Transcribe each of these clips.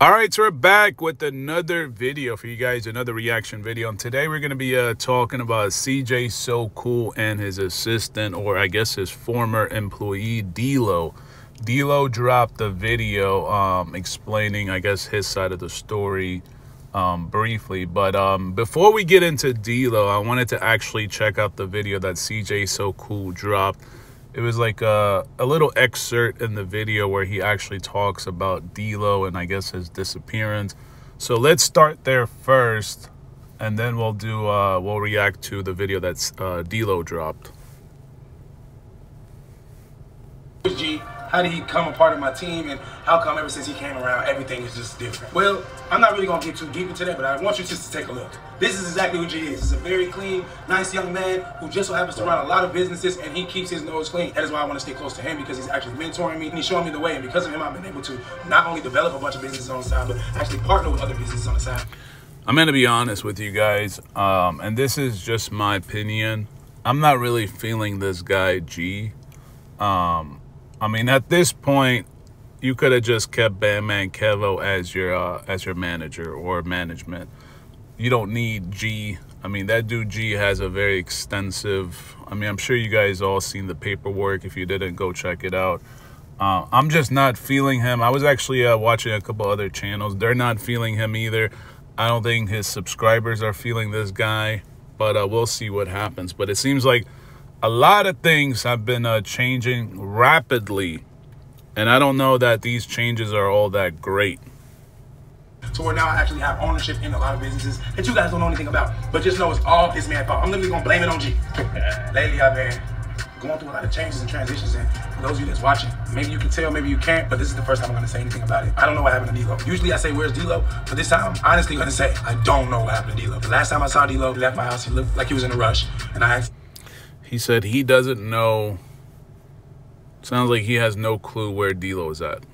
All right, so we're back with another video for you guys, another reaction video. And today we're going to be uh, talking about CJ So Cool and his assistant, or I guess his former employee, D'Lo. D'Lo dropped a video um, explaining, I guess, his side of the story um, briefly. But um, before we get into D'Lo, I wanted to actually check out the video that CJ So Cool dropped it was like a, a little excerpt in the video where he actually talks about D'Lo and I guess his disappearance. So let's start there first, and then we'll do uh, we'll react to the video that's uh, D'Lo dropped. G how did he come a part of my team and how come ever since he came around everything is just different? Well i'm not really going to get too deep into that but i want you just to take a look. This is exactly who g is. He's a very clean nice young man who just so happens to run a lot of businesses and he keeps his nose clean. That is why i want to stay close to him because he's actually mentoring me and he's showing me the way. And because of him i've been able to not only develop a bunch of businesses on the side but actually partner with other businesses on the side. I'm going to be honest with you guys um, and this is just my opinion. I'm not really feeling this guy g. Um, I mean, at this point, you could have just kept Bandman Kevo as your uh, as your manager or management. You don't need G. I mean, that dude G has a very extensive. I mean, I'm sure you guys all seen the paperwork. If you didn't, go check it out. Uh, I'm just not feeling him. I was actually uh, watching a couple other channels. They're not feeling him either. I don't think his subscribers are feeling this guy, but uh, we'll see what happens. But it seems like a lot of things have been uh, changing rapidly, and I don't know that these changes are all that great. So we're now actually have ownership in a lot of businesses that you guys don't know anything about. But just know it's all this man fault. I'm literally gonna blame it on G. Lately I've been going through a lot of changes and transitions and for those of you that's watching, maybe you can tell, maybe you can't, but this is the first time I'm gonna say anything about it. I don't know what happened to D-Lo. Usually I say, where's D-Lo? But this time, I'm honestly gonna say, I don't know what happened to D-Lo. The last time I saw D'Lo, he left my house, he looked like he was in a rush. And I asked he said he doesn't know. Sounds like he has no clue where D'Lo is at.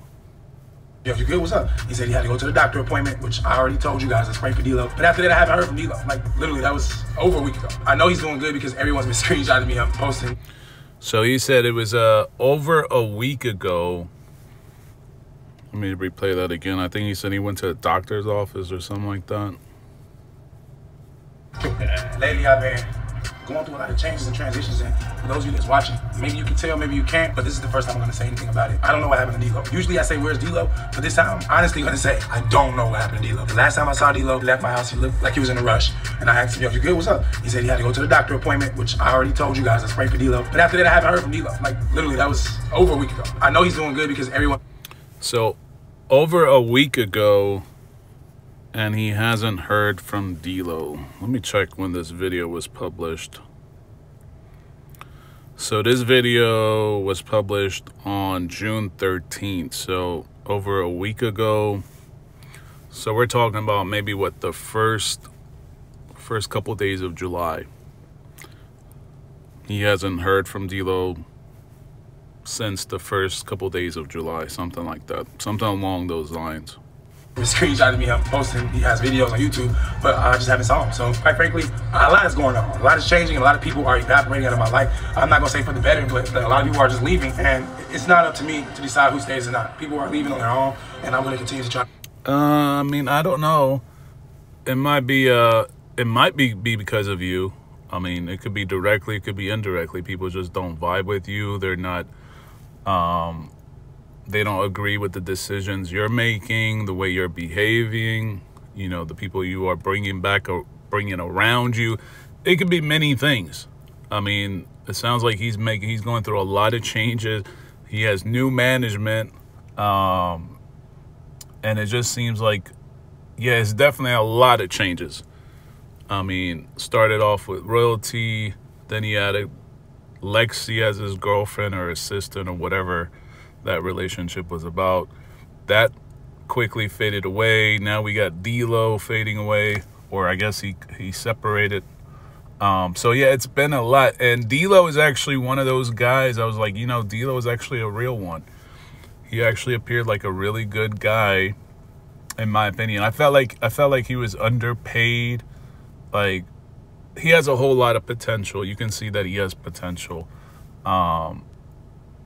Yeah, you're good, what's up? He said he had to go to the doctor appointment, which I already told you guys. Let's pray for D'Lo. But after that, I haven't heard from D'Lo. Like literally, that was over a week ago. I know he's doing good because everyone's been screenshotting me I'm posting. So he said it was uh over a week ago. Let me replay that again. I think he said he went to a doctor's office or something like that. Lately, I've been going through a lot of changes and transitions. And for those of you that's watching, maybe you can tell, maybe you can't, but this is the first time I'm gonna say anything about it. I don't know what happened to D'Lo. Usually I say, where's D'Lo? But this time, I'm honestly gonna say, I don't know what happened to D'Lo. The last time I saw D'Lo, left my house, he looked like he was in a rush. And I asked him, yo, you good, what's up? He said he had to go to the doctor appointment, which I already told you guys, let's pray for D'Lo. But after that, I haven't heard from D'Lo. Like, literally, that was over a week ago. I know he's doing good because everyone... So, over a week ago, and he hasn't heard from D'Lo. Let me check when this video was published. So this video was published on June 13th, so over a week ago. So we're talking about maybe what the first first couple days of July. He hasn't heard from D'Lo since the first couple days of July, something like that, something along those lines screenshotted me up posting. He has videos on YouTube, but I just haven't saw him. So quite frankly, a lot is going on. A lot is changing. A lot of people are evaporating out of my life. I'm not gonna say for the better, but a lot of people are just leaving, and it's not up to me to decide who stays or not. People are leaving on their own, and I'm gonna continue to try. Uh, I mean, I don't know. It might be uh, it might be be because of you. I mean, it could be directly, it could be indirectly. People just don't vibe with you. They're not um they don't agree with the decisions you're making, the way you're behaving, you know, the people you are bringing back or bringing around you. It could be many things. I mean, it sounds like he's making he's going through a lot of changes. He has new management um and it just seems like yeah, it's definitely a lot of changes. I mean, started off with royalty, then he had a Lexi as his girlfriend or assistant or whatever that relationship was about. That quickly faded away. Now we got D'Lo fading away, or I guess he he separated. Um, so yeah, it's been a lot. And D'Lo is actually one of those guys. I was like, you know, D'Lo is actually a real one. He actually appeared like a really good guy, in my opinion. I felt like I felt like he was underpaid. Like he has a whole lot of potential. You can see that he has potential. Um,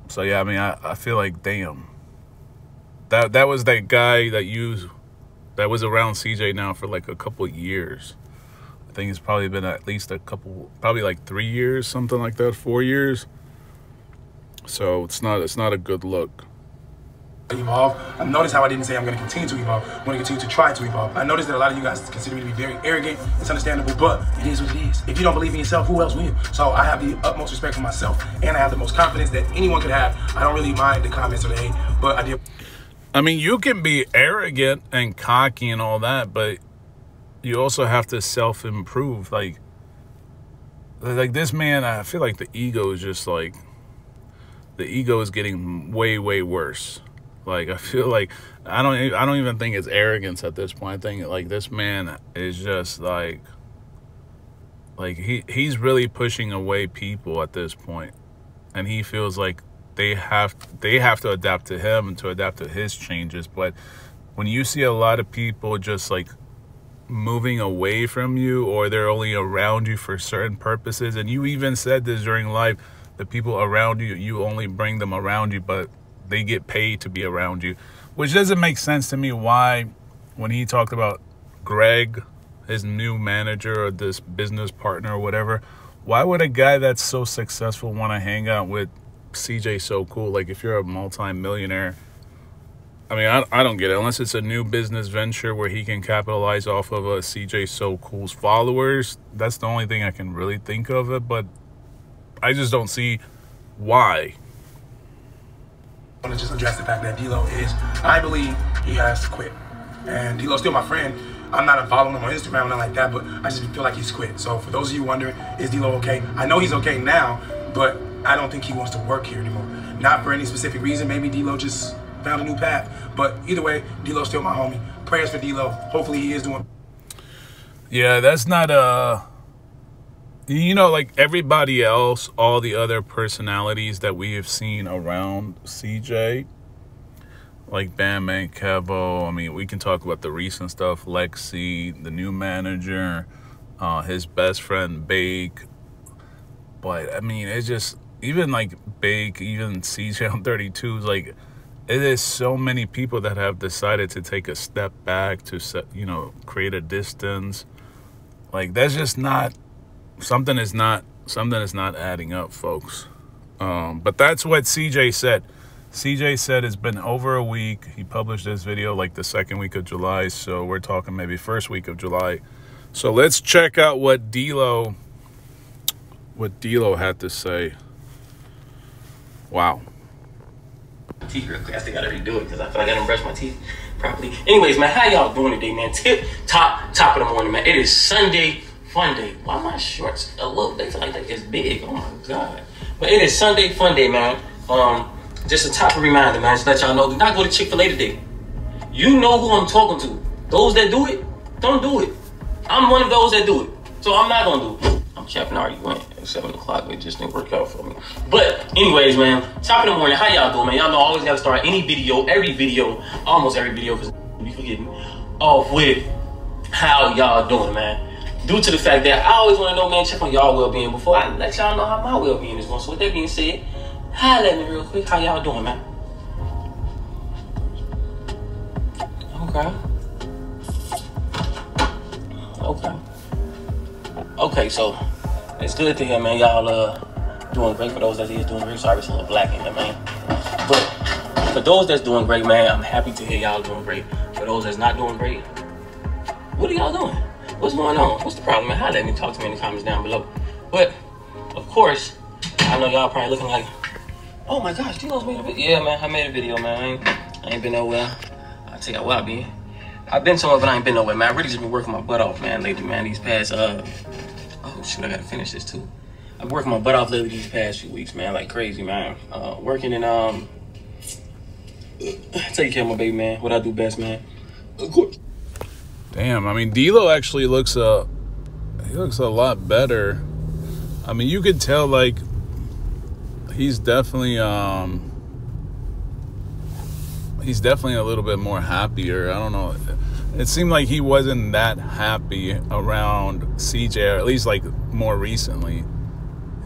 so yeah, I mean, I, I feel like damn. That that was that guy that you that was around CJ now for like a couple years. I think it's probably been at least a couple, probably like three years, something like that, four years. So it's not it's not a good look evolve. I noticed how I didn't say I'm going to continue to evolve. I'm going to continue to try to evolve. I noticed that a lot of you guys consider me to be very arrogant. It's understandable, but it is what it is. If you don't believe in yourself, who else will? So I have the utmost respect for myself, and I have the most confidence that anyone could have. I don't really mind the comments or the hate, but I did. I mean, you can be arrogant and cocky and all that, but you also have to self improve. Like, like this man, I feel like the ego is just like the ego is getting way, way worse. Like I feel like I don't I don't even think it's arrogance at this point. I think like this man is just like like he he's really pushing away people at this point, and he feels like they have they have to adapt to him and to adapt to his changes. But when you see a lot of people just like moving away from you or they're only around you for certain purposes and you even said this during life the people around you you only bring them around you but they get paid to be around you, which doesn't make sense to me. Why, when he talked about Greg, his new manager or this business partner or whatever, why would a guy that's so successful want to hang out with CJ so cool? Like if you're a multi-millionaire, I mean, I, I don't get it unless it's a new business venture where he can capitalize off of a CJ so cool's followers. That's the only thing I can really think of it, but I just don't see why. I want to just address the fact that D'Lo is, I believe he has quit. And D'Lo's still my friend. I'm not following him on Instagram or nothing like that, but I just feel like he's quit. So for those of you wondering, is D'Lo okay? I know he's okay now, but I don't think he wants to work here anymore. Not for any specific reason. Maybe D'Lo just found a new path. But either way, D'Lo's still my homie. Prayers for D'Lo. Hopefully he is doing. Yeah, that's not a. Uh you know, like everybody else, all the other personalities that we have seen around CJ, like Bandman, Kevo. I mean, we can talk about the recent stuff. Lexi, the new manager, uh, his best friend Bake. But I mean, it's just even like Bake, even CJ on 32 is like it is so many people that have decided to take a step back to you know, create a distance. Like that's just not something is not something is not adding up, folks. Um, but that's what CJ said. CJ said it's been over a week. He published this video like the second week of July, so we're talking maybe first week of July. So let's check out what D'Lo what D'Lo had to say. Wow. Teeth real quick. I still gotta redo it because I feel like I didn't brush my teeth properly. Anyways, man, how y'all doing today, man? Tip top top of the morning, man. It is Sunday Fun Day. Why my shorts a little? They feel like they it's big. Oh my god! But it is Sunday Fun Day, man. Um, just a top of reminder, man. Just let y'all know. Do not go to Chick Fil A today. You know who I'm talking to. Those that do it, don't do it. I'm one of those that do it, so I'm not gonna do it. I'm Captain already went at seven o'clock. It just didn't work out for me. But anyways, man, top of the morning. How y'all doing, man? Y'all know I always gotta start any video, every video, almost every video, because we forgetting off with how y'all doing, man due to the fact that I always want to know, man, check on y'all well-being before I let y'all know how my well-being is going. So with that being said, hi, let me real quick. How y'all doing, man? Okay. Okay. Okay, so it's good to hear, man. Y'all uh doing great for those that is doing great. Sorry, it's a little black in here, man. But for those that's doing great, man, I'm happy to hear y'all doing great. For those that's not doing great, what are y'all doing? What's going on? What's the problem, man? How let me talk to me in the comments down below. But of course, I know y'all probably looking like, oh my gosh, D'Lo's made a video. Yeah, man, I made a video, man. I ain't, I ain't been nowhere. I'll tell you where I been. I've been somewhere, but I ain't been nowhere, man. I really just been working my butt off, man, lately, man. These past, uh, oh shoot, I gotta finish this too. I've been working my butt off lately these past few weeks, man, like crazy, man. Uh, working in, um, taking care of my baby, man. What I do best, man. Of course. Damn, I mean, D'Lo actually looks a he looks a lot better. I mean, you could tell like he's definitely um he's definitely a little bit more happier. I don't know. It seemed like he wasn't that happy around CJ, or at least like more recently.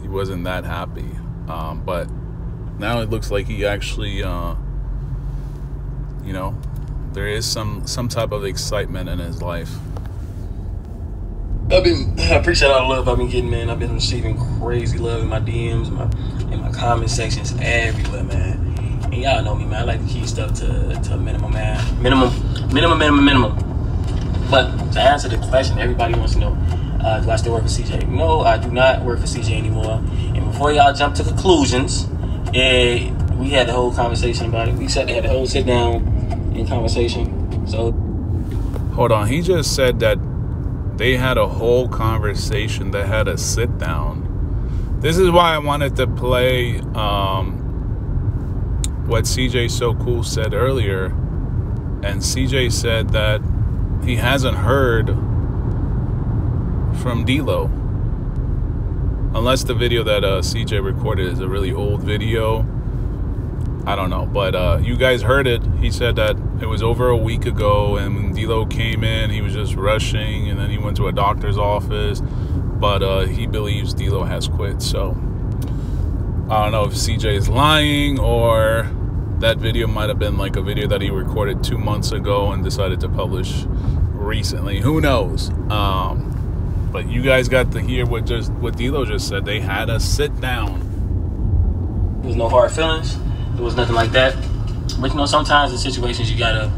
He wasn't that happy. Um, but now it looks like he actually, uh, you know, there is some some type of excitement in his life. I've been I appreciate all the love I've been getting, man. I've been receiving crazy love in my DMs, my in my comment sections, everywhere, man. And y'all know me, man. I like to keep stuff to to a minimum, man. Minimum, minimum, minimum, minimum. But to answer the question, everybody wants to know: uh, Do I still work for CJ? No, I do not work for CJ anymore. And before y'all jump to conclusions, eh, we had the whole conversation about it. We sat had the whole sit down in conversation. So Hold on, he just said that they had a whole conversation that had a sit down. This is why I wanted to play um, what CJ So Cool said earlier. And CJ said that he hasn't heard from D'Lo. Unless the video that uh, CJ recorded is a really old video. I don't know, but uh, you guys heard it. He said that it was over a week ago, and when D'Lo came in, he was just rushing, and then he went to a doctor's office. But uh, he believes D'Lo has quit. So I don't know if CJ is lying or that video might have been like a video that he recorded two months ago and decided to publish recently. Who knows? Um, but you guys got to hear what just what D'Lo just said. They had a sit down. There's no hard feelings. There was nothing like that. But you know, sometimes in situations you gotta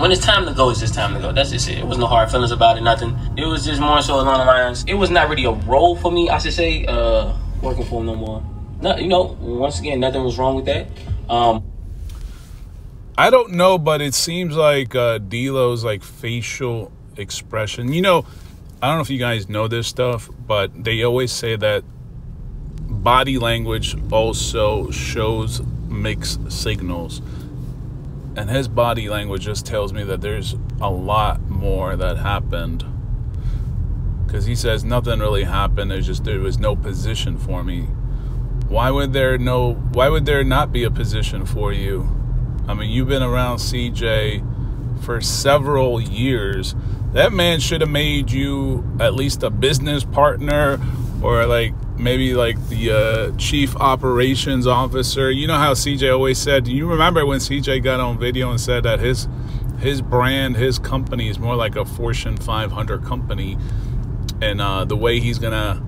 when it's time to go, it's just time to go. That's just it. It was no hard feelings about it, nothing. It was just more so along the lines. It was not really a role for me, I should say, uh, working for him no more. No, you know, once again, nothing was wrong with that. Um, I don't know, but it seems like uh, D'Lo's like facial expression. You know, I don't know if you guys know this stuff, but they always say that body language also shows mixed signals. And his body language just tells me that there's a lot more that happened. Because he says nothing really happened. There's just there was no position for me. Why would there no? Why would there not be a position for you? I mean, you've been around CJ for several years. That man should have made you at least a business partner or like maybe like the uh, chief operations officer. You know how CJ always said. Do you remember when CJ got on video and said that his his brand, his company is more like a Fortune 500 company, and uh, the way he's gonna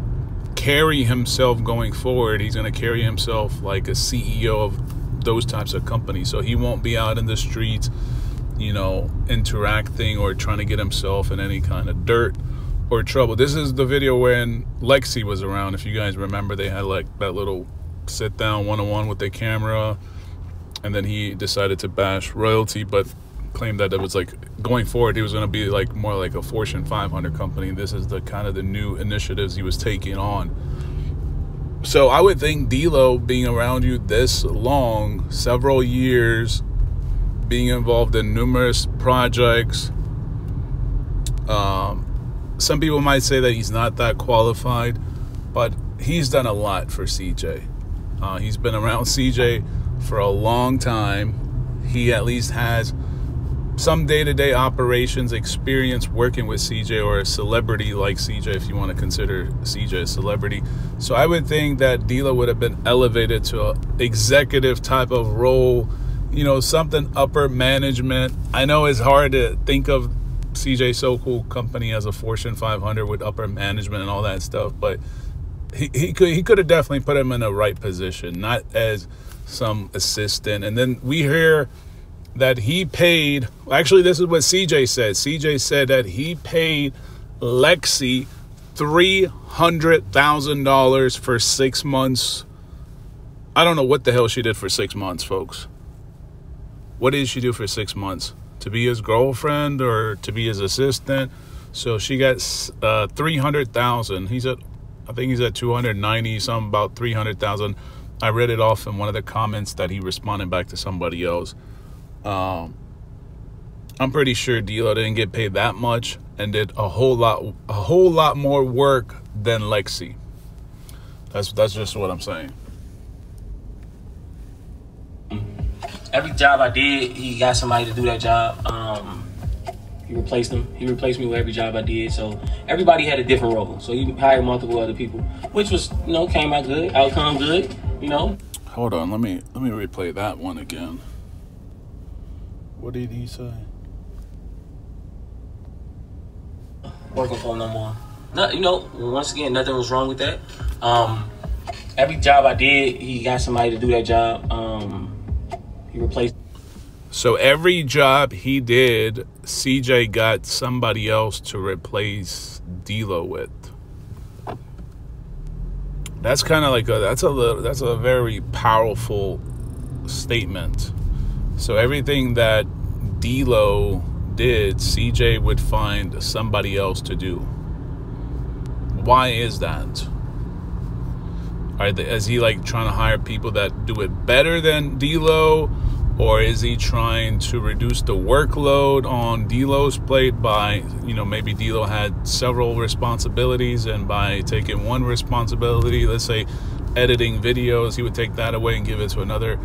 carry himself going forward, he's gonna carry himself like a CEO of those types of companies. So he won't be out in the streets, you know, interacting or trying to get himself in any kind of dirt or trouble. This is the video when Lexi was around. If you guys remember, they had like that little sit down one on one with the camera, and then he decided to bash royalty, but claimed that it was like going forward, he was going to be like more like a Fortune 500 company. This is the kind of the new initiatives he was taking on. So I would think D'Lo being around you this long, several years, being involved in numerous projects. Um, some people might say that he's not that qualified, but he's done a lot for CJ. Uh, he's been around CJ for a long time. He at least has some day to day operations experience working with CJ or a celebrity like CJ, if you want to consider CJ a celebrity. So I would think that D'Lo would have been elevated to an executive type of role, you know, something upper management. I know it's hard to think of CJ So Cool company as a Fortune 500 with upper management and all that stuff, but he, he could he could have definitely put him in the right position, not as some assistant. And then we hear that he paid. Actually, this is what CJ said. CJ said that he paid Lexi three hundred thousand dollars for six months. I don't know what the hell she did for six months, folks. What did she do for six months? To be his girlfriend or to be his assistant? So she got uh, three hundred thousand. He's at, I think he's at two hundred ninety. Something about three hundred thousand. I read it off in one of the comments that he responded back to somebody else. Um, I'm pretty sure D'Lo didn't get paid that much and did a whole lot, a whole lot more work than Lexi. That's that's just what I'm saying. Every job I did, he got somebody to do that job. Um, he replaced him. He replaced me with every job I did. So everybody had a different role. So he hired multiple other people, which was you know came out good, outcome good. You know. Hold on, let me let me replay that one again. What did he say? working for no more. No, you know, once again, nothing was wrong with that. Um, every job I did, he got somebody to do that job. Um, he replaced. So every job he did, CJ got somebody else to replace D'Lo with. That's kind of like a that's a little, that's a very powerful statement. So everything that D'Lo did, CJ would find somebody else to do. Why is that? Are they, is he like trying to hire people that do it better than D'Lo, or is he trying to reduce the workload on D'Lo's plate by, you know, maybe D'Lo had several responsibilities, and by taking one responsibility, let's say editing videos, he would take that away and give it to another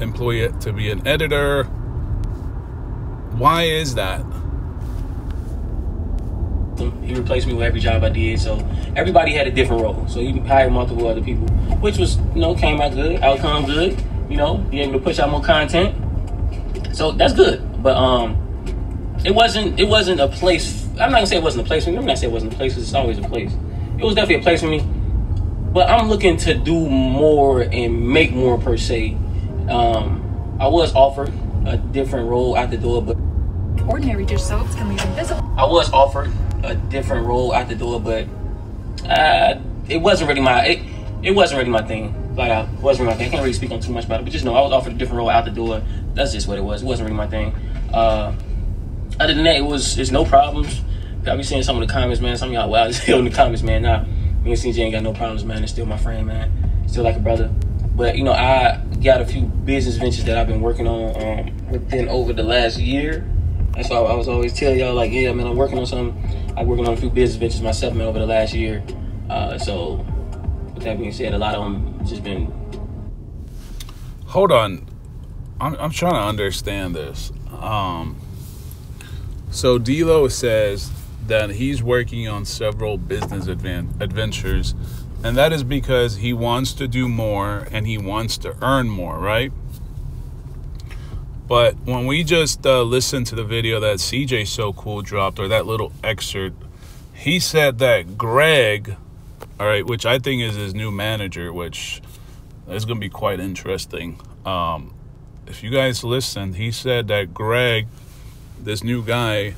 employee to be an editor why is that? He replaced me with every job I did, so everybody had a different role. So he hired multiple other people, which was, you know, came out good, outcome good. You know, be able to push out more content. So that's good. But um, it wasn't it wasn't a place. I'm not gonna say it wasn't a place for me. I'm not gonna say it wasn't a place. Because it's always a place. It was definitely a place for me. But I'm looking to do more and make more per se. Um, I was offered a different role out the door, but ordinary dish soaps can leave invisible. I was offered a different role out the door, but uh, it wasn't really my it, it wasn't really my thing. Like I wasn't really my thing. I can't really speak on too much about it, but just know I was offered a different role out the door. That's just what it was. It wasn't really my thing. Uh, other than that, it was it's no problems. I be seeing some of the comments, man. Some of y'all wild as hell in the comments, man. Nah, me and CJ ain't got no problems, man. It's still my friend, man. Still like a brother. But you know, I got a few business ventures that I've been working on um, within over the last year. That's why I was always telling y'all, like, yeah, man, I'm working on something. I'm working on a few business ventures myself, man, over the last year. Uh, so, with that being said, a lot of them just been. Hold on, I'm I'm trying to understand this. Um, so D'Lo says that he's working on several business advan- adventures and that is because he wants to do more and he wants to earn more, right? But when we just uh, listened to the video that CJ So Cool dropped, or that little excerpt, he said that Greg, all right, which I think is his new manager, which is going to be quite interesting. Um, if you guys listened, he said that Greg, this new guy,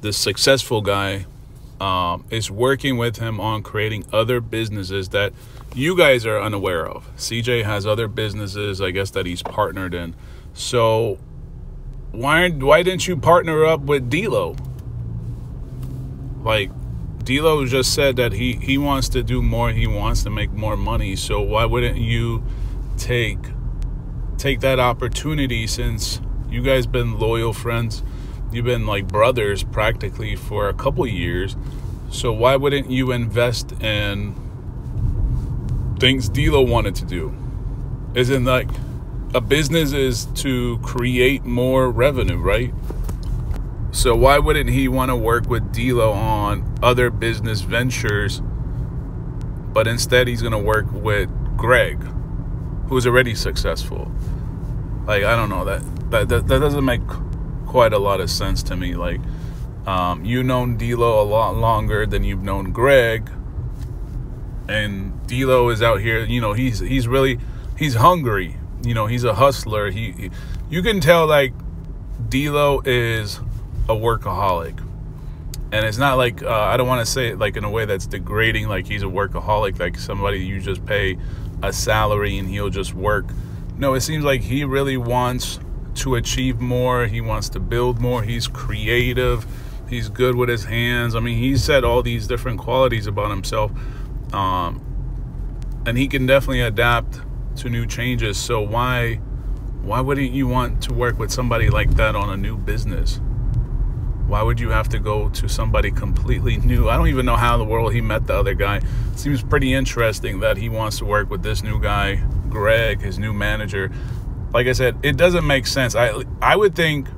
this successful guy, um, is working with him on creating other businesses that you guys are unaware of. CJ has other businesses, I guess, that he's partnered in. So why why didn't you partner up with D'Lo? Like D'Lo just said that he he wants to do more. He wants to make more money. So why wouldn't you take take that opportunity since you guys been loyal friends? You've been like brothers practically for a couple years. So why wouldn't you invest in things D'Lo wanted to do? Isn't like a business is to create more revenue, right? So why wouldn't he want to work with D'Lo on other business ventures? But instead, he's going to work with Greg, who's already successful. Like I don't know that that that, that doesn't make quite a lot of sense to me. Like, um, you've known D'Lo a lot longer than you've known Greg, and D'Lo is out here. You know, he's he's really he's hungry. You know, he's a hustler. He, he you can tell like D'Lo is a workaholic, and it's not like uh, I don't want to say it like in a way that's degrading. Like he's a workaholic, like somebody you just pay a salary and he'll just work. No, it seems like he really wants to achieve more. He wants to build more. He's creative. He's good with his hands. I mean, he said all these different qualities about himself. Um, and he can definitely adapt to new changes. So why why wouldn't you want to work with somebody like that on a new business? Why would you have to go to somebody completely new? I don't even know how in the world he met the other guy. It seems pretty interesting that he wants to work with this new guy, Greg, his new manager like I said, it doesn't make sense. I I would think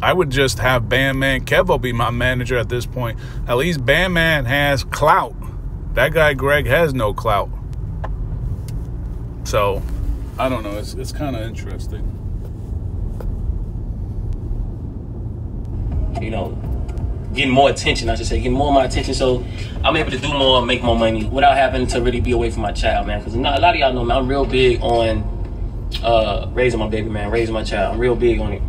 I would just have Bandman Kevo be my manager at this point. At least Bandman has clout. That guy Greg has no clout. So I don't know. It's it's kind of interesting. you know, getting more attention. I should say, getting more of my attention. So I'm able to do more, make more money without having to really be away from my child, man. Because a lot of y'all know, man, I'm real big on uh, raising my baby, man, raising my child. I'm real big on it.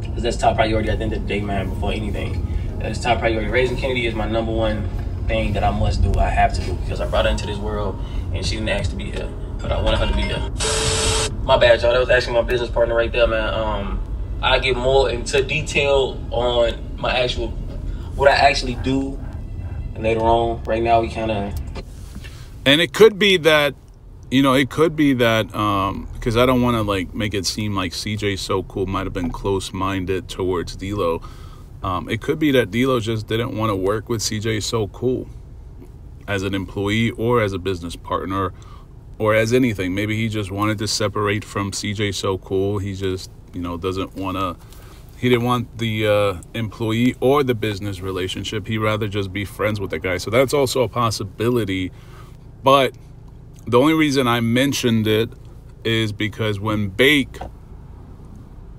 Because that's top priority at the end of the day, man, before anything. That's top priority. Raising Kennedy is my number one thing that I must do. I have to do because I brought her into this world and she didn't ask to be here. But I wanted her to be here. My bad, y'all. That was actually my business partner right there, man. Um, I get more into detail on my actual what I actually do and later on. Right now, we kind of. And it could be that, you know, it could be that um, because I don't want to like make it seem like CJ So Cool might have been close minded towards D'Lo. Um, it could be that D'Lo just didn't want to work with CJ So Cool as an employee or as a business partner or as anything. Maybe he just wanted to separate from CJ So Cool. He just, you know, doesn't want to. He didn't want the uh, employee or the business relationship. He'd rather just be friends with the guy. So that's also a possibility. But the only reason I mentioned it is because when Bake,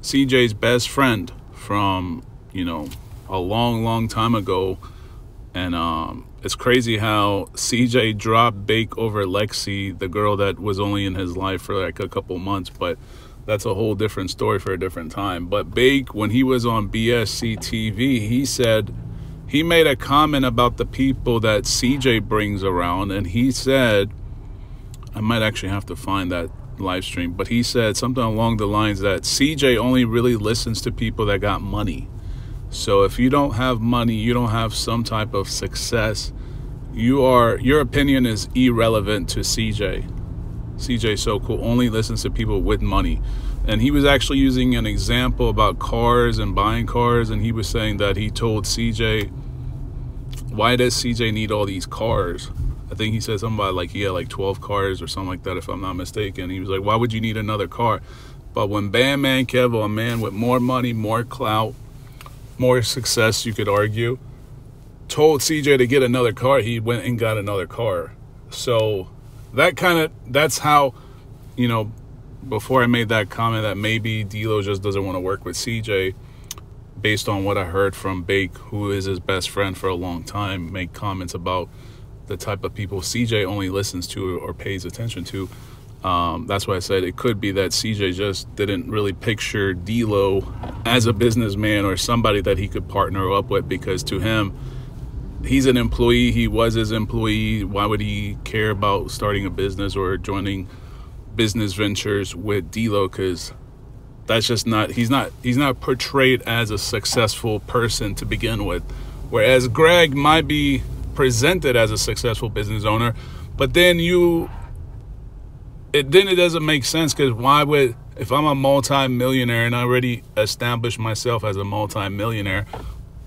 CJ's best friend from, you know, a long, long time ago, and um, it's crazy how CJ dropped Bake over Lexi, the girl that was only in his life for like a couple months, but that's a whole different story for a different time. But Bake, when he was on BSC TV, he said he made a comment about the people that CJ brings around, and he said, I might actually have to find that live stream, but he said something along the lines that CJ only really listens to people that got money. So if you don't have money, you don't have some type of success, you are your opinion is irrelevant to CJ. CJ So Cool only listens to people with money. And he was actually using an example about cars and buying cars and he was saying that he told CJ why does CJ need all these cars? I think he said something about like he had like 12 cars or something like that if I'm not mistaken. He was like, "Why would you need another car?" But when Bandman Kevo, a man with more money, more clout, more success, you could argue, told CJ to get another car, he went and got another car. So that kind of that's how, you know, before I made that comment that maybe D'Lo just doesn't want to work with CJ, based on what I heard from Bake, who is his best friend for a long time, make comments about the type of people CJ only listens to or pays attention to. Um, that's why I said it could be that CJ just didn't really picture D'Lo as a businessman or somebody that he could partner up with because to him, he's an employee. He was his employee. Why would he care about starting a business or joining business ventures with D'Lo? Because that's just not he's not he's not portrayed as a successful person to begin with. Whereas Greg might be presented as a successful business owner, but then you it then it doesn't make sense because why would if I'm a multi-millionaire and I already established myself as a multi-millionaire,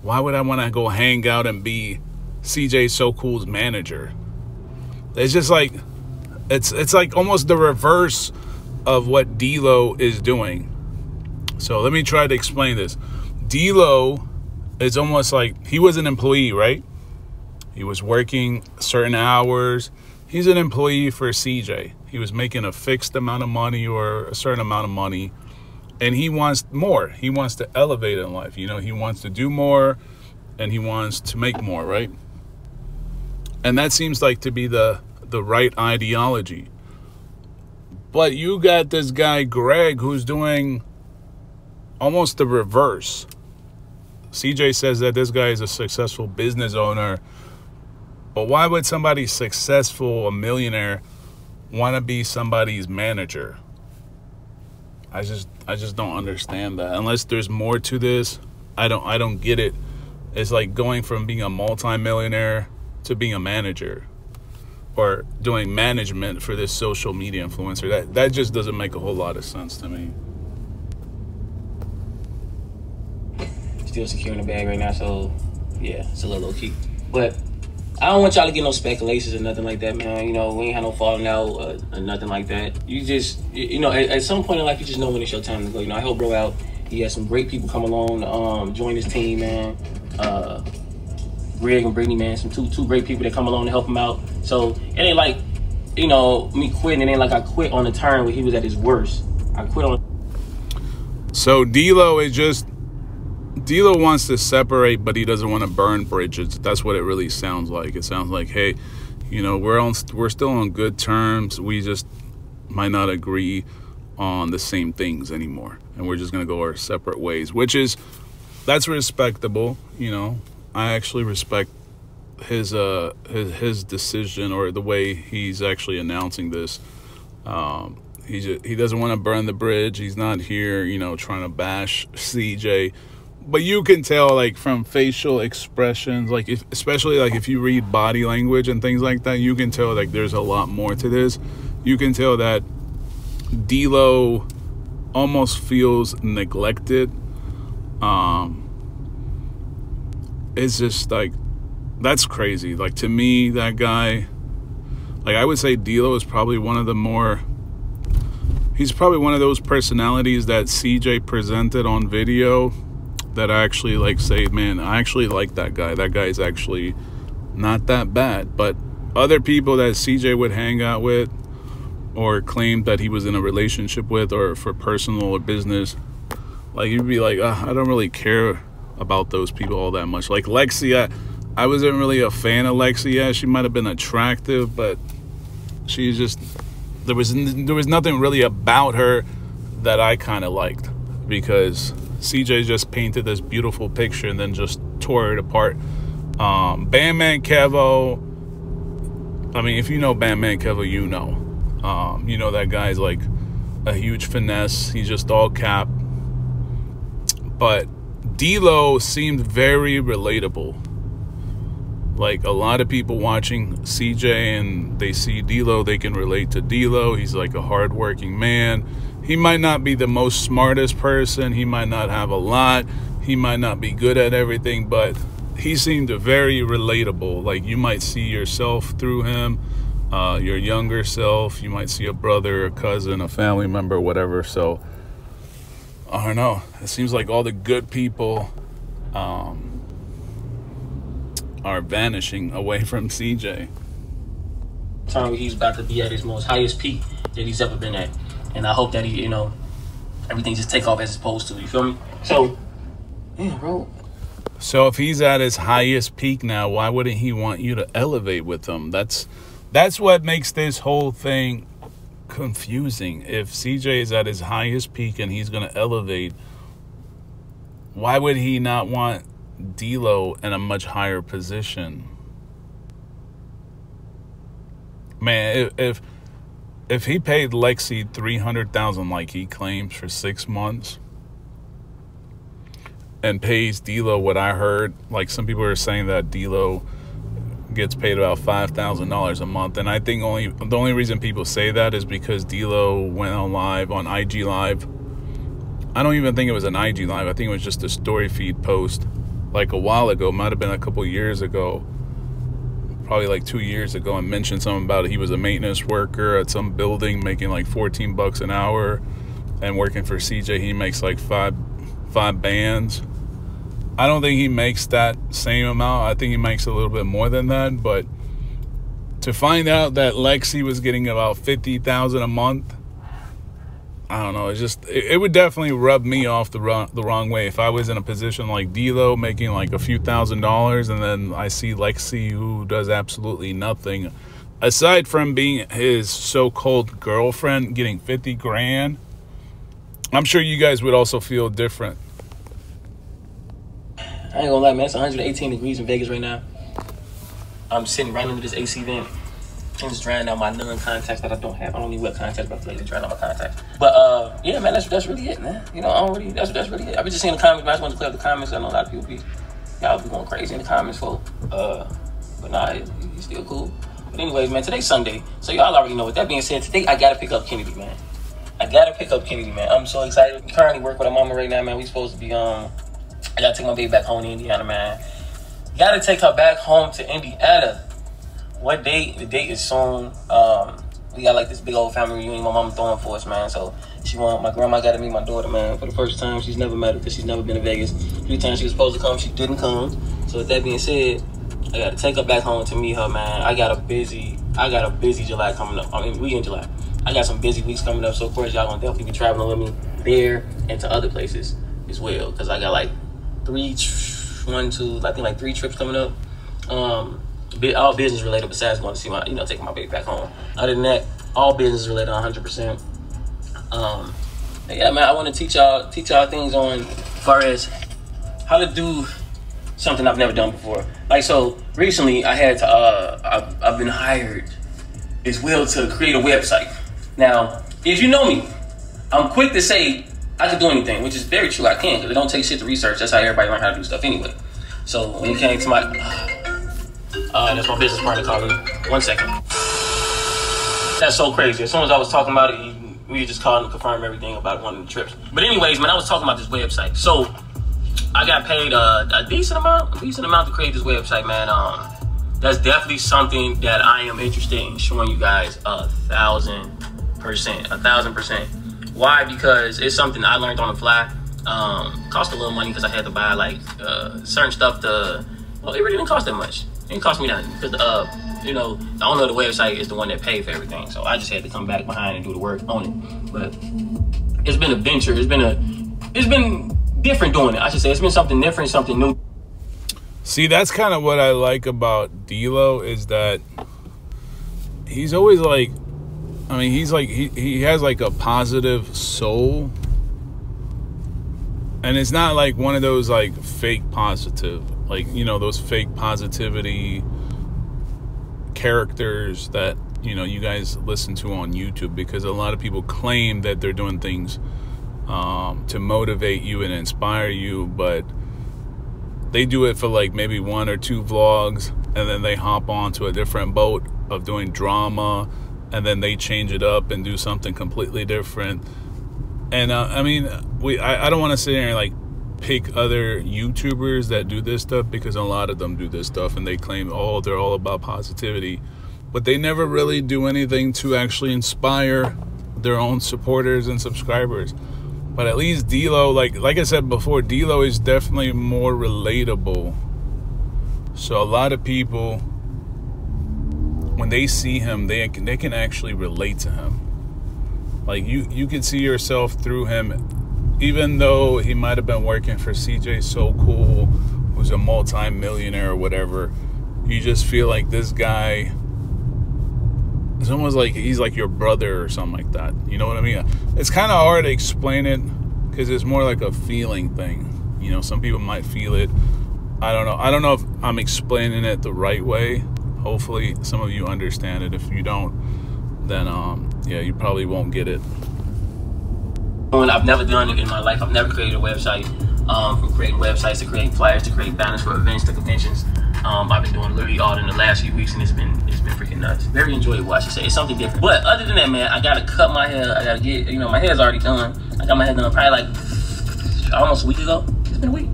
why would I want to go hang out and be CJ So Cool's manager? It's just like it's it's like almost the reverse of what D'Lo is doing. So let me try to explain this. D'Lo is almost like he was an employee, right? He was working certain hours. He's an employee for CJ. He was making a fixed amount of money or a certain amount of money. And he wants more. He wants to elevate in life. You know, he wants to do more and he wants to make more, right? And that seems like to be the the right ideology. But you got this guy Greg who's doing almost the reverse. CJ says that this guy is a successful business owner. But why would somebody successful, a millionaire, want to be somebody's manager? I just I just don't understand that. Unless there's more to this, I don't I don't get it. It's like going from being a multimillionaire to being a manager or doing management for this social media influencer. That that just doesn't make a whole lot of sense to me. Still securing the bag right now, so yeah, it's a little low key. But I don't want y'all to get no speculations or nothing like that, man. You know, we ain't had no falling out uh, or nothing like that. You just, you, know, at, at, some point in life, you just know when it's your time to go. You know, I help bro out. He has some great people come along, um, join his team, man. Uh, Greg and Brittany, man, some two two great people that come along to help him out. So it ain't like, you know, me quitting. It ain't like I quit on the turn when he was at his worst. I quit on. So D'Lo is just D'Lo wants to separate, but he doesn't want to burn bridges. That's what it really sounds like. It sounds like, hey, you know, we're on, we're still on good terms. We just might not agree on the same things anymore, and we're just gonna go our separate ways. Which is, that's respectable. You know, I actually respect his uh his his decision or the way he's actually announcing this. Um, he just, he doesn't want to burn the bridge. He's not here, you know, trying to bash CJ. But you can tell, like from facial expressions, like if, especially like if you read body language and things like that, you can tell like there's a lot more to this. You can tell that D'Lo almost feels neglected. Um, it's just like that's crazy. Like to me, that guy, like I would say, D'Lo is probably one of the more. He's probably one of those personalities that CJ presented on video that I actually like say, man, I actually like that guy. That guy's actually not that bad. But other people that CJ would hang out with or claim that he was in a relationship with or for personal or business, like you'd be like, uh, I don't really care about those people all that much. Like Lexia, I I wasn't really a fan of Lexia. She might have been attractive, but she's just there was there was nothing really about her that I kind of liked because CJ just painted this beautiful picture and then just tore it apart. Um, Bandman Kevo, I mean, if you know Bandman Kevo, you know. Um, you know that guy's like a huge finesse. He's just all cap. But D'Lo seemed very relatable. Like a lot of people watching CJ and they see D'Lo, they can relate to D'Lo. He's like a hardworking man. He might not be the most smartest person. He might not have a lot. He might not be good at everything, but he seemed very relatable. Like you might see yourself through him, uh, your younger self. You might see a brother, a cousin, a family member, whatever. So I don't know. It seems like all the good people um, are vanishing away from CJ. Time he's about to be at his most highest peak that he's ever been at, and I hope that he, you know, everything just take off as it's supposed to. You feel me? So, yeah, bro. So if he's at his highest peak now, why wouldn't he want you to elevate with him? That's that's what makes this whole thing confusing. If CJ is at his highest peak and he's going to elevate, why would he not want D'Lo in a much higher position? Man, if if, if he paid Lexi three hundred thousand like he claims for six months, and pays D'Lo what I heard, like some people are saying that D'Lo gets paid about five thousand dollars a month, and I think only the only reason people say that is because D'Lo went on live on IG Live. I don't even think it was an IG Live. I think it was just a story feed post, like a while ago. Might have been a couple years ago, probably like two years ago, and mentioned something about it. He was a maintenance worker at some building, making like fourteen bucks an hour, and working for CJ, he makes like five five bands. I don't think he makes that same amount. I think he makes a little bit more than that. But to find out that Lexi was getting about fifty thousand a month, I don't know. It just it, it, would definitely rub me off the wrong the wrong way if I was in a position like D'Lo making like a few thousand dollars, and then I see Lexi who does absolutely nothing aside from being his so-called girlfriend getting fifty grand. I'm sure you guys would also feel different. I ain't gonna lie, man. It's 118 degrees in Vegas right now. I'm sitting right under this AC vent. Just drying out my non-contacts that I don't have. I don't need wet contacts, but I'm drying out my contacts. But uh, yeah, man, that's that's really it, man. You know, I don't really. That's that's really it. I've been just seeing the comments. Man. I just wanted to clear up the comments. I know a lot of people be y'all be going crazy in the comments, for. Uh, but nah, it's still cool. But anyways, man, today's Sunday, so y'all already know. With that being said, today I gotta pick up Kennedy, man. I gotta pick up Kennedy, man. I'm so excited. We currently work with a mama right now, man. We supposed to be um I gotta take my baby back home to Indiana, man. Gotta take her back home to Indiana. What date? The date is soon. Um, we got like this big old family reunion my mom throwing for us, man. So she want my grandma got to meet my daughter, man, for the first time. She's never met her because she's never been to Vegas. Three times she was supposed to come, she didn't come. So with that being said, I got to take her back home to meet her, man. I got a busy, I got a busy July coming up. I mean, we in July. I got some busy weeks coming up, so of course y'all gonna definitely be traveling with me there and to other places as well, because I got like three, one, two, I think like three trips coming up. Um, all business related besides going to see my, you know, taking my baby back home. Other than that, all business related 100%. Um, yeah, man, I want to teach y'all, teach y'all things on far as how to do something I've never done before. Like, so recently I had to, uh, I've, I've been hired as well to create a website. Now, if you know me, I'm quick to say I can do anything, which is very true. I can because it don't take shit to research. That's how everybody learn how to do stuff anyway. So when it came to my, uh, that's my business partner calling. One second. That's so crazy. As soon as I was talking about it, we just called and confirmed everything about one of the trips. But anyways, man, I was talking about this website. So I got paid a, a decent amount, a decent amount to create this website, man. Um, that's definitely something that I am interested in showing you guys a thousand percent, a thousand percent. Why? Because it's something I learned on the fly. Um, cost a little money because I had to buy like uh, certain stuff. To well, it really didn't cost that much. It cost me nothing because uh, you know, the owner of the website is the one that paid for everything. So I just had to come back behind and do the work on it. But it's been a venture. It's been a, it's been different doing it. I should say it's been something different, something new. See, that's kind of what I like about D'Lo is that he's always like, I mean, he's like he he has like a positive soul, and it's not like one of those like fake positive, like you know those fake positivity characters that you know you guys listen to on YouTube because a lot of people claim that they're doing things um, to motivate you and inspire you, but they do it for like maybe one or two vlogs and then they hop onto a different boat of doing drama and then they change it up and do something completely different. And uh, i mean we i, I don't want to sit here and like pick other youtubers that do this stuff because a lot of them do this stuff and they claim oh they're all about positivity but they never really do anything to actually inspire their own supporters and subscribers but at least D'Lo, like like I said before, D'Lo is definitely more relatable. So a lot of people, when they see him, they can, they can actually relate to him. Like you you can see yourself through him, even though he might have been working for CJ So Cool, who's a multi-millionaire or whatever. You just feel like this guy it's almost like he's like your brother or something like that. You know what I mean? It's kind of hard to explain it because it's more like a feeling thing. You know, some people might feel it. I don't know. I don't know if I'm explaining it the right way. Hopefully, some of you understand it. If you don't, then um, yeah, you probably won't get it. I've never done it in my life. I've never created a website. Um, from creating websites to creating flyers to create banners for events to conventions. Um, I've been doing literally all in the last few weeks, and it's been it's been freaking nuts. Very enjoyable, I should say. It's something different. But other than that, man, I gotta cut my hair. I gotta get you know my hair's already done. I got my hair done probably like almost a week ago. It's been a week.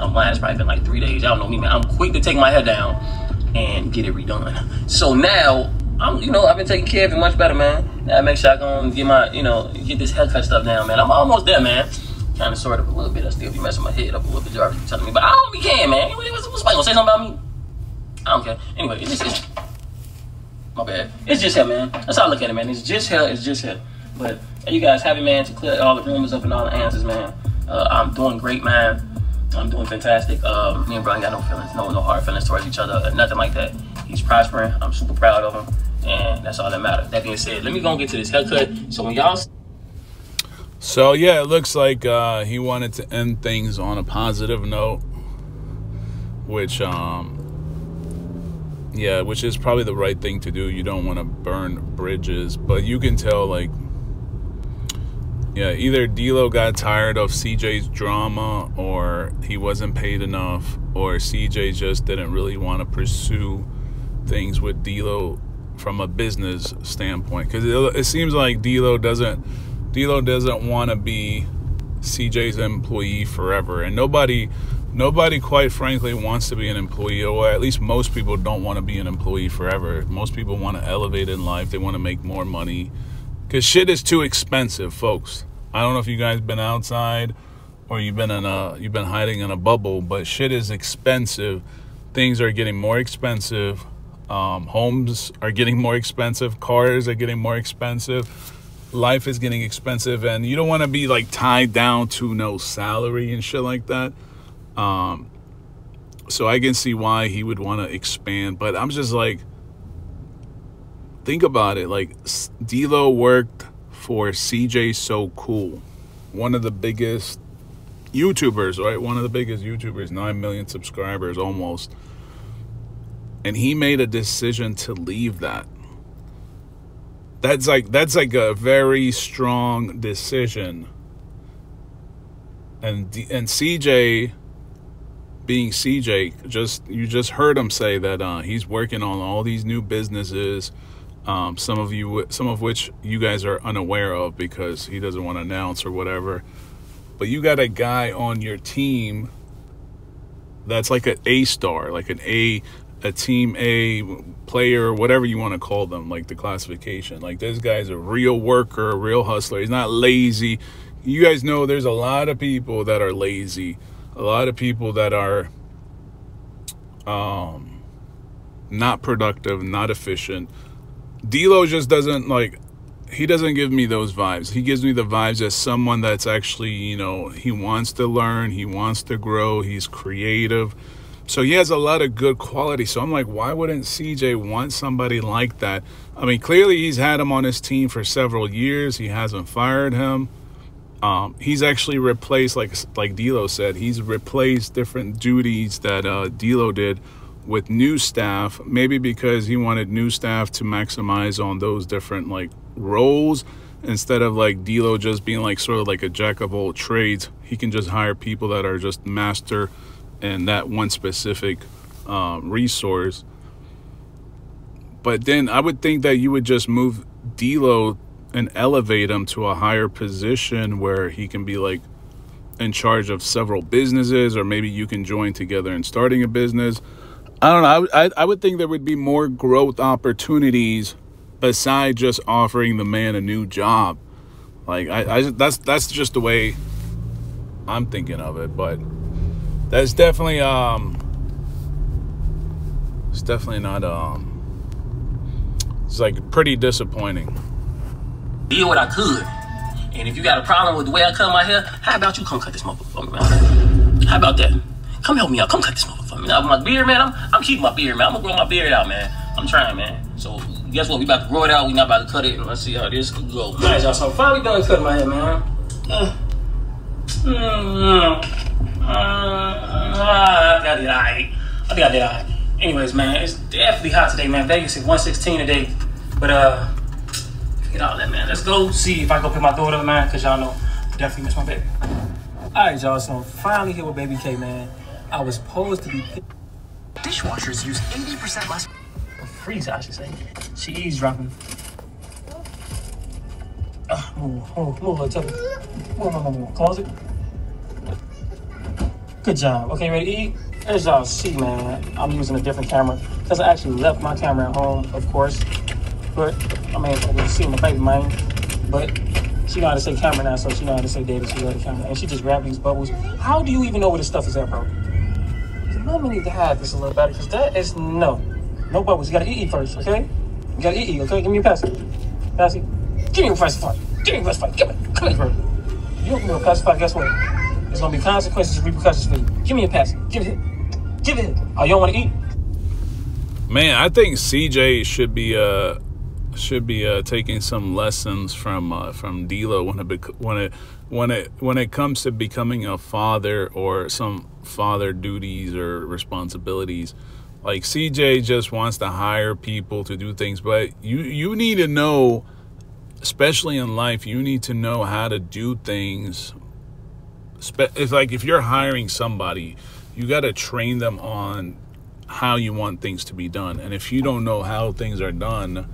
Um, mine has probably been like three days. Y'all don't know me, man. I'm quick to take my hair down and get it redone. So now I'm, you know, I've been taking care of it much better, man. Now I make sure I go and get my, you know, get this haircut stuff down, man. I'm almost there, man. Trying to sort up a little bit. I still be messing my head up a little bit. Jarvis be telling me, but I don't be can, man. What's, what's gonna say something about me? I don't care. Anyway, it's just, it's, my bad. It's just here, man. That's how I look at it, man. It's just here. It's just here. But you guys happy, man, to clear all the rumors up and all the answers, man? Uh, I'm doing great, man. I'm doing fantastic. Um, me and Brian got no feelings, no no hard feelings towards each other, nothing like that. He's prospering. I'm super proud of him, and that's all that matters. That being said, let me go and get to this haircut. So when y'all So yeah, it looks like uh, he wanted to end things on a positive note, which um, yeah, which is probably the right thing to do. You don't want to burn bridges, but you can tell like yeah, either D'Lo got tired of CJ's drama, or he wasn't paid enough, or CJ just didn't really want to pursue things with D'Lo from a business standpoint. Because it, it seems like D'Lo doesn't D'Lo doesn't want to be CJ's employee forever, and nobody nobody quite frankly wants to be an employee or at least most people don't want to be an employee forever. Most people want to elevate in life. They want to make more money. Because shit is too expensive folks. I don't know if you guys been outside or you've been in a you've been hiding in a bubble but shit is expensive. Things are getting more expensive um, homes are getting more expensive. Cars are getting more expensive. Life is getting expensive. And you don't want to be like tied down to no salary and shit like that. Um, so I can see why he would want to expand, but I'm just like, think about it. Like D'Lo worked for CJ So Cool, one of the biggest YouTubers, right? One of the biggest YouTubers, nine million subscribers almost, and he made a decision to leave that. That's like that's like a very strong decision. And and CJ being CJ, just you just heard him say that uh, he's working on all these new businesses. Um, some of you, some of which you guys are unaware of because he doesn't want to announce or whatever. But you got a guy on your team that's like an A star, like an A, a team A player, whatever you want to call them, like the classification. Like this guy's a real worker, a real hustler. He's not lazy. You guys know there's a lot of people that are lazy a lot of people that are um, not productive, not efficient. D'Lo just doesn't like. He doesn't give me those vibes. He gives me the vibes as someone that's actually, you know, he wants to learn, he wants to grow, he's creative. So he has a lot of good quality. So I'm like, why wouldn't CJ want somebody like that? I mean, clearly he's had him on his team for several years. He hasn't fired him. Um, he's actually replaced, like like D'Lo said, he's replaced different duties that uh, D'Lo did with new staff. Maybe because he wanted new staff to maximize on those different like roles instead of like D'Lo just being like sort of like a jack of all trades. He can just hire people that are just master in that one specific uh, resource. But then I would think that you would just move D'Lo and elevate him to a higher position where he can be like in charge of several businesses or maybe you can join together in starting a business. I don't know. I, I, I would think there would be more growth opportunities besides just offering the man a new job. Like I, I that's that's just the way i'm thinking of it but that's definitely um it's definitely not um it's like pretty disappointing did what I could. And if you got a problem with the way I cut my hair, how about you come cut this motherfucker, man? How about that? Come help me out. Come cut this motherfucker. Now, my beard, man, I'm, I'm keeping my beard, man. I'm gonna grow my beard out, man. I'm trying, man. So, guess what? We about to grow it out. We not about to cut it. Let's see how this could go. Alright, y'all. So, I'm finally done cutting my hair, man. Uh, mm, uh, I got it alright. I think I did alright. Anyways, man, it's definitely hot today, man. Vegas is 116 today. But, uh, Get all that, man. Let's go see if I go pick my daughter up, man, because y'all know I definitely miss my baby. All right, y'all. So I'm finally here with Baby K, man. I was supposed to be. Dishwashers use 80% less. Freeze, I should say. She eavesdropping. Uh, move, move, move, little tubby. Move, move, move, move. Close it. Good job. Okay, ready to eat? As y'all see, man, I'm using a different camera because I actually left my camera at home, of course. But I mean, can see my baby man. But she know how to say camera now, so she know how to say data. She got the camera, and she just grabbed these bubbles. How do you even know where this stuff is at, bro? You The mama need to have this a little better, cause that is no, no bubbles. You gotta eat it first, okay? You gotta eat it, okay? Give me a pacifier. Patsy, give me a pacifier. Give me a pacifier. Give it. Come here, bro. You me a pacifier. Guess what? There's gonna be consequences and repercussions for you. Give me a pass. Give it. Give it. Oh, you don't want to eat? Man, I think CJ should be uh should be uh, taking some lessons from uh, from D'Lo when it when it when it when it comes to becoming a father or some father duties or responsibilities. Like CJ just wants to hire people to do things, but you you need to know, especially in life, you need to know how to do things. It's like if you're hiring somebody, you got to train them on how you want things to be done, and if you don't know how things are done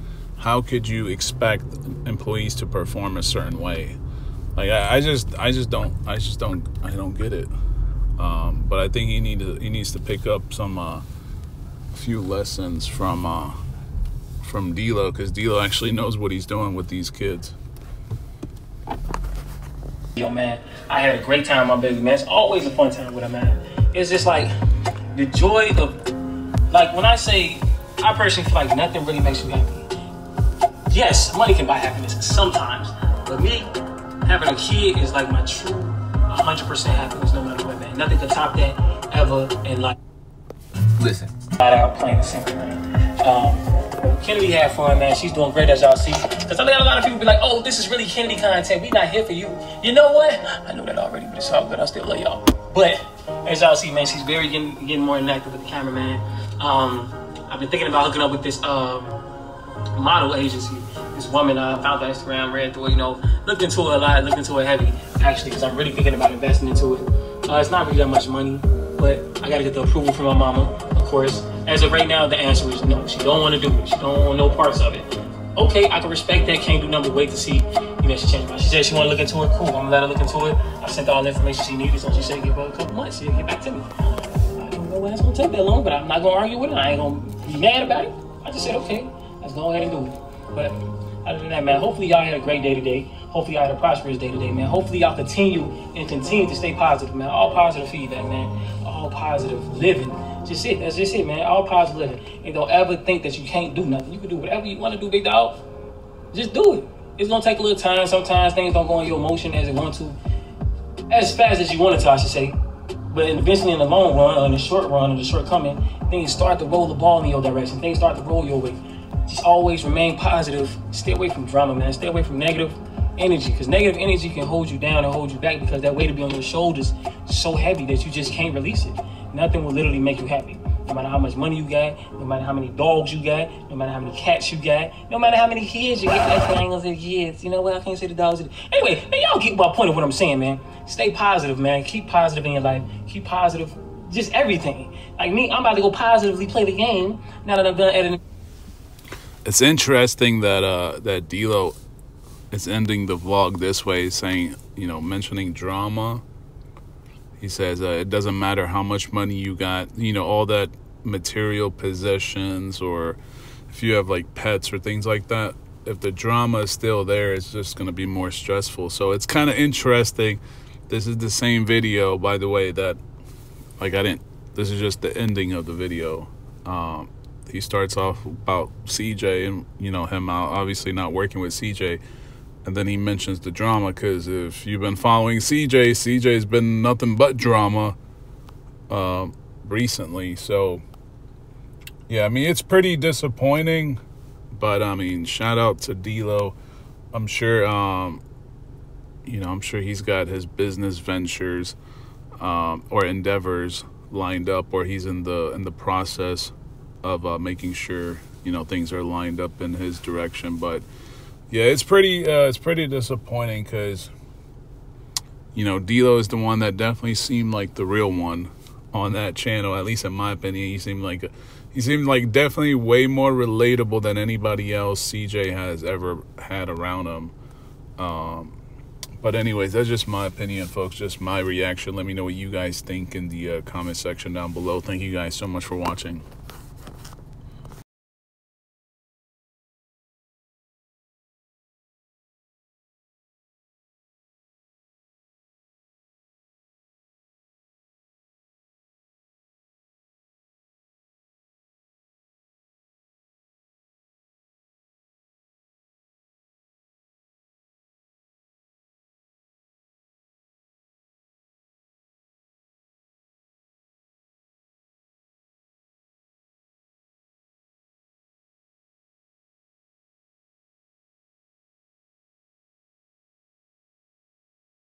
how could you expect employees to perform a certain way? Like I, I just I just don't I just don't I don't get it. Um, but I think he need to he needs to pick up some uh, few lessons from uh, from D'Lo because D'Lo actually knows what he's doing with these kids. Yo, man, I had a great time, my baby, man. It's always a fun time with him, man. It's just like the joy of, like, when I say, I personally feel like nothing really makes me happy yes, money can buy happiness sometimes, but me having a kid is like my true 100% happiness no matter what, man. Nothing can top that. ever in life. Listen. Shout out playing the simple man. Um, Kennedy had fun, man. She's doing great as y'all see. Because I got a lot of people be like, oh, this is really Kennedy content. We not here for you. You know what? I know that already, but it's all good. I still love y'all. But as y'all see, man, she's very getting, getting more interactive with the camera, man. Um, I've been thinking about hooking up with this um, model agency. This woman, I uh, found her Instagram, read through you know, looked into it a lot, looked into it heavy, actually, because I'm really thinking about investing into it. Uh, it's not really that much money, but I gotta get the approval from my mama, of course. As of right now, the answer is no. She don't want to do it. She don't want no parts of it. Okay, I can respect that. Can't do nothing but wait to see. You know, she changed mind. She said she want to look into it. Cool, I'm gonna let her look into it. I sent all the information she needed, so she said give her a couple months. She'll get back to me. I don't know why it's gonna take that long, but I'm not gonna argue with it. I ain't gonna be mad about it. I just said okay, let's go ahead and do it. But other than that, man, hopefully y'all had a great day today. Hopefully y'all had a prosperous day today, man. Hopefully y'all continue and continue to stay positive, man. All positive feedback, man. All positive living. Just it. That's just it, man. All positive living. And don't ever think that you can't do nothing. You can do whatever you want to do, big dog. Just do it. It's gonna take a little time. Sometimes things don't go in your motion as it want to, as fast as you want it to, I should say. But eventually, in the long run, or in the short run, or the shortcoming, things start to roll the ball in your direction. Things start to roll your way just always remain positive. Stay away from drama, man. Stay away from negative energy because negative energy can hold you down and hold you back because that weight to be on your shoulders so heavy that you just can't release it. Nothing will literally make you happy. No matter how much money you got, no matter how many dogs you got, no matter how many cats you got, no matter how many kids you get. That's I ain't gonna say kids. You know what? I can't say the dogs. Anyway, man, y'all get my point of what I'm saying, man. Stay positive, man. Keep positive in your life. Keep positive. Just everything. Like me, I'm about to go positively play the game now that I'm done editing it's interesting that uh that D'Lo is ending the vlog this way, saying you know mentioning drama. He says uh, it doesn't matter how much money you got, you know all that material possessions or if you have like pets or things like that. If the drama is still there, it's just going to be more stressful. So it's kind of interesting. This is the same video, by the way, that like I didn't. This is just the ending of the video. Um, he starts off about CJ and you know him obviously not working with CJ, and then he mentions the drama because if you've been following CJ, CJ's been nothing but drama uh, recently. So yeah, I mean it's pretty disappointing, but I mean shout out to D'Lo. I'm sure um, you know I'm sure he's got his business ventures um, or endeavors lined up, or he's in the in the process of uh, making sure you know things are lined up in his direction. But yeah, it's pretty uh, it's pretty disappointing because you know D'Lo is the one that definitely seemed like the real one on that channel. At least in my opinion, he seemed like he seemed like definitely way more relatable than anybody else CJ has ever had around him. Um, but anyways, that's just my opinion, folks. Just my reaction. Let me know what you guys think in the uh, comment section down below. Thank you guys so much for watching.